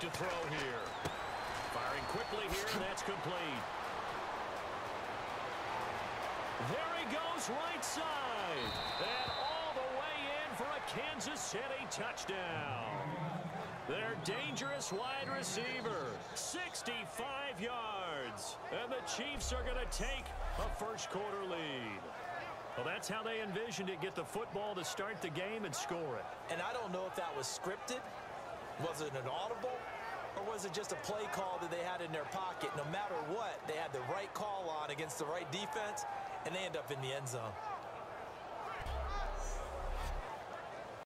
to throw here. Firing quickly here, and that's complete. There he goes right side. And all the way in for a Kansas City touchdown. Their dangerous wide receiver, 65 yards. And the Chiefs are going to take a first quarter lead. Well, that's how they envisioned it, get the football to start the game and score it. And I don't know if that was scripted. Was it an audible? Or was it just a play call that they had in their pocket? No matter what, they had the right call on against the right defense, and they end up in the end zone.